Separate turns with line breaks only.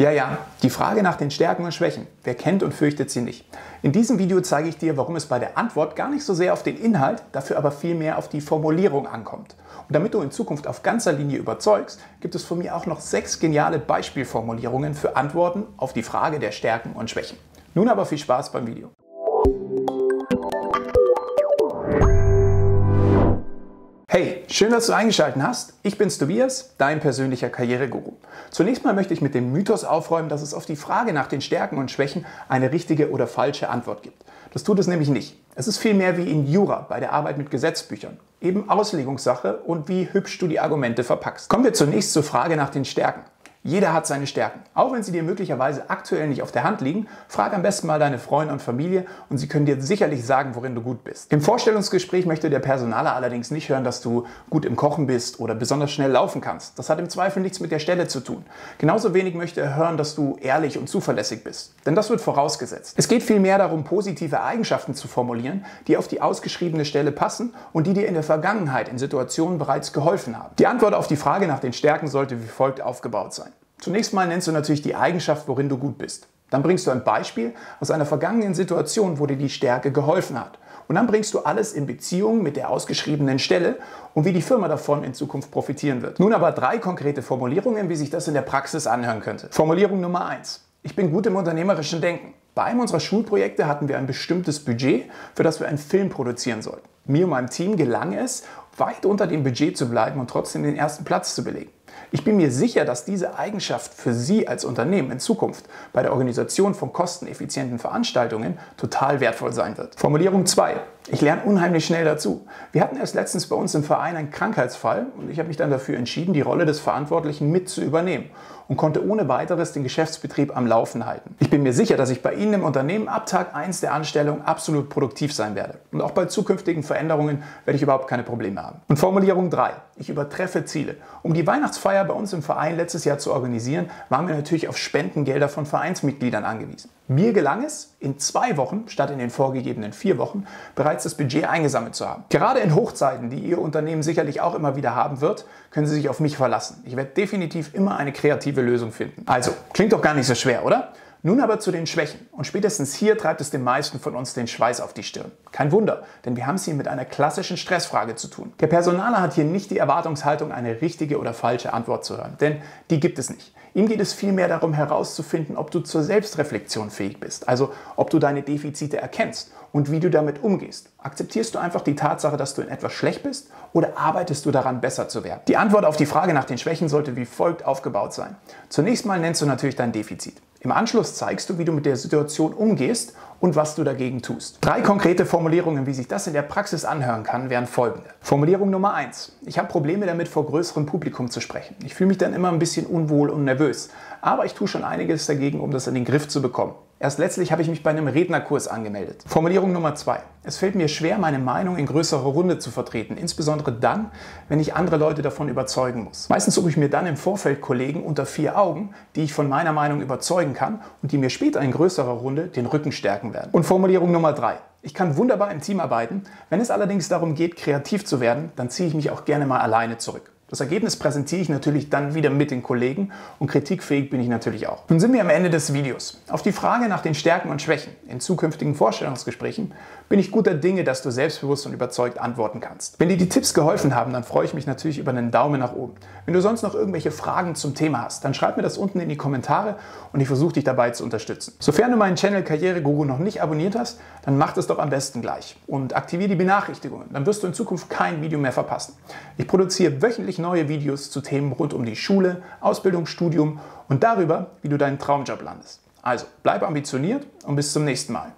Ja, ja, die Frage nach den Stärken und Schwächen. Wer kennt und fürchtet sie nicht? In diesem Video zeige ich dir, warum es bei der Antwort gar nicht so sehr auf den Inhalt, dafür aber viel mehr auf die Formulierung ankommt. Und damit du in Zukunft auf ganzer Linie überzeugst, gibt es von mir auch noch sechs geniale Beispielformulierungen für Antworten auf die Frage der Stärken und Schwächen. Nun aber viel Spaß beim Video. Hey, schön, dass du eingeschaltet hast. Ich bin's Tobias, dein persönlicher Karriereguru. Zunächst mal möchte ich mit dem Mythos aufräumen, dass es auf die Frage nach den Stärken und Schwächen eine richtige oder falsche Antwort gibt. Das tut es nämlich nicht. Es ist vielmehr wie in Jura bei der Arbeit mit Gesetzbüchern. Eben Auslegungssache und wie hübsch du die Argumente verpackst. Kommen wir zunächst zur Frage nach den Stärken. Jeder hat seine Stärken. Auch wenn sie dir möglicherweise aktuell nicht auf der Hand liegen, frag am besten mal deine Freunde und Familie und sie können dir sicherlich sagen, worin du gut bist. Im Vorstellungsgespräch möchte der Personaler allerdings nicht hören, dass du gut im Kochen bist oder besonders schnell laufen kannst. Das hat im Zweifel nichts mit der Stelle zu tun. Genauso wenig möchte er hören, dass du ehrlich und zuverlässig bist. Denn das wird vorausgesetzt. Es geht vielmehr darum, positive Eigenschaften zu formulieren, die auf die ausgeschriebene Stelle passen und die dir in der Vergangenheit in Situationen bereits geholfen haben. Die Antwort auf die Frage nach den Stärken sollte wie folgt aufgebaut sein. Zunächst mal nennst du natürlich die Eigenschaft, worin du gut bist. Dann bringst du ein Beispiel aus einer vergangenen Situation, wo dir die Stärke geholfen hat. Und dann bringst du alles in Beziehung mit der ausgeschriebenen Stelle und wie die Firma davon in Zukunft profitieren wird. Nun aber drei konkrete Formulierungen, wie sich das in der Praxis anhören könnte. Formulierung Nummer eins: Ich bin gut im unternehmerischen Denken. Bei einem unserer Schulprojekte hatten wir ein bestimmtes Budget, für das wir einen Film produzieren sollten. Mir und meinem Team gelang es, weit unter dem Budget zu bleiben und trotzdem den ersten Platz zu belegen. Ich bin mir sicher, dass diese Eigenschaft für Sie als Unternehmen in Zukunft bei der Organisation von kosteneffizienten Veranstaltungen total wertvoll sein wird. Formulierung 2. Ich lerne unheimlich schnell dazu. Wir hatten erst letztens bei uns im Verein einen Krankheitsfall und ich habe mich dann dafür entschieden, die Rolle des Verantwortlichen mit zu übernehmen und konnte ohne weiteres den Geschäftsbetrieb am Laufen halten. Ich bin mir sicher, dass ich bei Ihnen im Unternehmen ab Tag 1 der Anstellung absolut produktiv sein werde. Und auch bei zukünftigen Veränderungen werde ich überhaupt keine Probleme haben. Und Formulierung 3. Ich übertreffe Ziele. Um die Weihnachtsfeier bei uns im Verein letztes Jahr zu organisieren, waren wir natürlich auf Spendengelder von Vereinsmitgliedern angewiesen. Mir gelang es, in zwei Wochen statt in den vorgegebenen vier Wochen bereits das Budget eingesammelt zu haben. Gerade in Hochzeiten, die Ihr Unternehmen sicherlich auch immer wieder haben wird, können Sie sich auf mich verlassen. Ich werde definitiv immer eine kreative Lösung finden. Also, klingt doch gar nicht so schwer, oder? Nun aber zu den Schwächen. Und spätestens hier treibt es den meisten von uns den Schweiß auf die Stirn. Kein Wunder, denn wir haben es hier mit einer klassischen Stressfrage zu tun. Der Personaler hat hier nicht die Erwartungshaltung, eine richtige oder falsche Antwort zu hören, denn die gibt es nicht. Ihm geht es vielmehr darum herauszufinden, ob du zur Selbstreflexion fähig bist, also ob du deine Defizite erkennst und wie du damit umgehst. Akzeptierst du einfach die Tatsache, dass du in etwas schlecht bist oder arbeitest du daran, besser zu werden? Die Antwort auf die Frage nach den Schwächen sollte wie folgt aufgebaut sein. Zunächst mal nennst du natürlich dein Defizit. Im Anschluss zeigst du, wie du mit der Situation umgehst und was du dagegen tust. Drei konkrete Formulierungen, wie sich das in der Praxis anhören kann, wären folgende. Formulierung Nummer eins: Ich habe Probleme damit, vor größerem Publikum zu sprechen. Ich fühle mich dann immer ein bisschen unwohl und nervös. Aber ich tue schon einiges dagegen, um das in den Griff zu bekommen. Erst letztlich habe ich mich bei einem Rednerkurs angemeldet. Formulierung Nummer zwei. Es fällt mir schwer, meine Meinung in größerer Runde zu vertreten, insbesondere dann, wenn ich andere Leute davon überzeugen muss. Meistens suche ich mir dann im Vorfeld Kollegen unter vier Augen, die ich von meiner Meinung überzeugen kann und die mir später in größerer Runde den Rücken stärken werden. Und Formulierung Nummer drei. Ich kann wunderbar im Team arbeiten. Wenn es allerdings darum geht, kreativ zu werden, dann ziehe ich mich auch gerne mal alleine zurück. Das Ergebnis präsentiere ich natürlich dann wieder mit den Kollegen und kritikfähig bin ich natürlich auch. Nun sind wir am Ende des Videos. Auf die Frage nach den Stärken und Schwächen in zukünftigen Vorstellungsgesprächen bin ich guter Dinge, dass du selbstbewusst und überzeugt antworten kannst. Wenn dir die Tipps geholfen haben, dann freue ich mich natürlich über einen Daumen nach oben. Wenn du sonst noch irgendwelche Fragen zum Thema hast, dann schreib mir das unten in die Kommentare und ich versuche dich dabei zu unterstützen. Sofern du meinen Channel Karriereguru noch nicht abonniert hast, dann mach das doch am besten gleich und aktiviere die Benachrichtigungen. Dann wirst du in Zukunft kein Video mehr verpassen. Ich produziere wöchentlich neue Videos zu Themen rund um die Schule, Ausbildung, Studium und darüber, wie du deinen Traumjob landest. Also bleib ambitioniert und bis zum nächsten Mal.